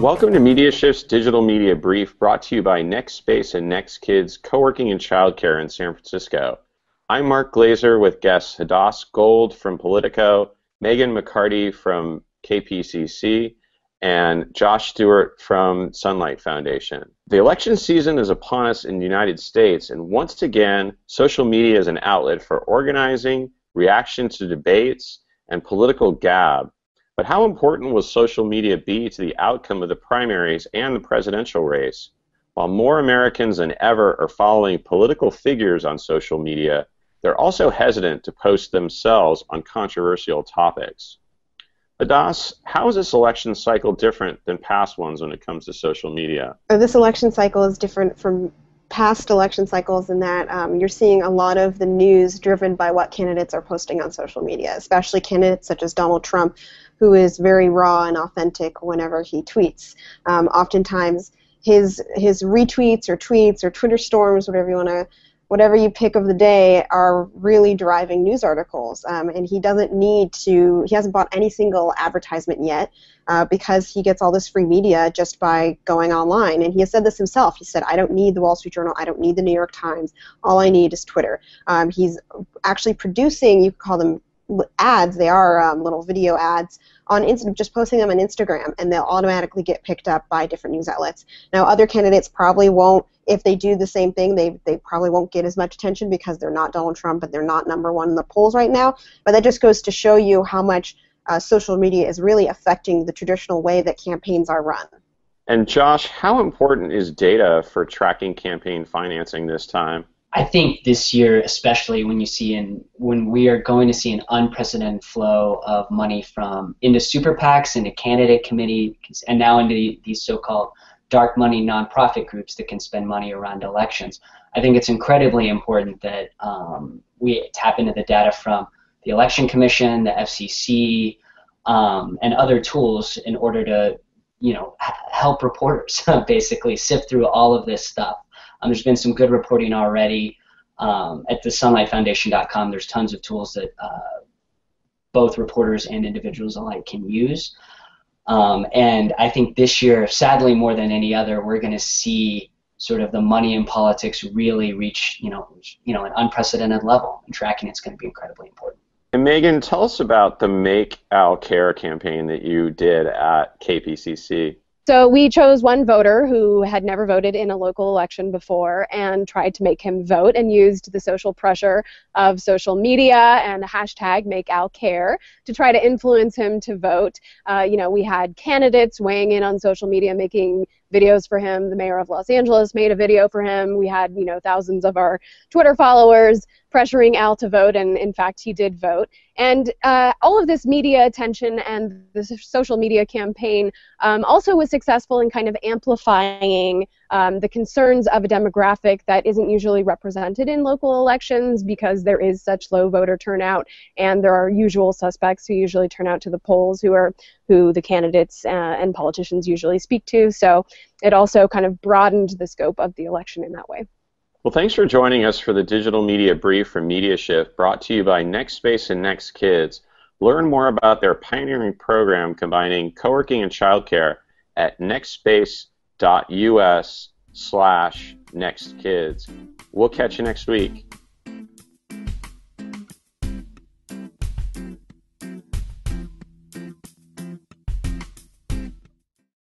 Welcome to MediaShift's Digital Media Brief brought to you by NextSpace and NextKids Co-working and Childcare in San Francisco. I'm Mark Glaser with guests Hadas Gold from Politico, Meghan McCarty from KPCC, and Josh Stewart from Sunlight Foundation. The election season is upon us in the United States, and once again, social media is an outlet for organizing, reaction to debates, and political gab. But how important will social media be to the outcome of the primaries and the presidential race? While more Americans than ever are following political figures on social media, they're also hesitant to post themselves on controversial topics. Hadas, how is this election cycle different than past ones when it comes to social media? This election cycle is different from past election cycles in that um, you're seeing a lot of the news driven by what candidates are posting on social media, especially candidates such as Donald Trump, who is very raw and authentic whenever he tweets. Um, oftentimes, his his retweets or tweets or Twitter storms, whatever you want to, whatever you pick of the day, are really driving news articles. Um, and he doesn't need to. He hasn't bought any single advertisement yet uh, because he gets all this free media just by going online. And he has said this himself. He said, "I don't need the Wall Street Journal. I don't need the New York Times. All I need is Twitter." Um, he's actually producing. You could call them ads. They are um, little video ads on Insta- just posting them on Instagram, and they'll automatically get picked up by different news outlets. Now, other candidates probably won't. If they do the same thing, they they probably won't get as much attention because they're not Donald Trump and they're not number one in the polls right now. But that just goes to show you how much uh, social media is really affecting the traditional way that campaigns are run. And Josh, how important is data for tracking campaign financing this time? I think this year, especially when you see in when we are going to see an unprecedented flow of money from into super PACs, into candidate committees, and now into these so-called dark money nonprofit groups that can spend money around elections. I think it's incredibly important that um, we tap into the data from the Election Commission, the FCC, um, and other tools in order to, you know, help reporters basically sift through all of this stuff. Um, there's been some good reporting already. Um, at the sunlightfoundation.com, there's tons of tools that uh, both reporters and individuals alike can use. Um, and I think this year, sadly more than any other, we're going to see sort of the money in politics really reach, you know, you know, an unprecedented level. And tracking it's going to be incredibly important. And Meghan, tell us about the Make Al Care campaign that you did at KPCC. So we chose one voter who had never voted in a local election before and tried to make him vote and used the social pressure of social media and the hashtag MakeAlCare to try to influence him to vote. Uh, you know, we had candidates weighing in on social media, making videos for him. The mayor of Los Angeles made a video for him. We had, you know, thousands of our Twitter followers pressuring Al to vote, and in fact, he did vote. And uh, all of this media attention and the social media campaign um, also was successful in kind of amplifying um, the concerns of a demographic that isn't usually represented in local elections because there is such low voter turnout, and there are usual suspects who usually turn out to the polls who are who the candidates uh, and politicians usually speak to. So it also kind of broadened the scope of the election in that way. Well, thanks for joining us for the Digital Media Brief from MediaShift, brought to you by NextSpace and NextKids. Learn more about their pioneering program combining co-working and childcare at nextspace.us slash nextkids. We'll catch you next week.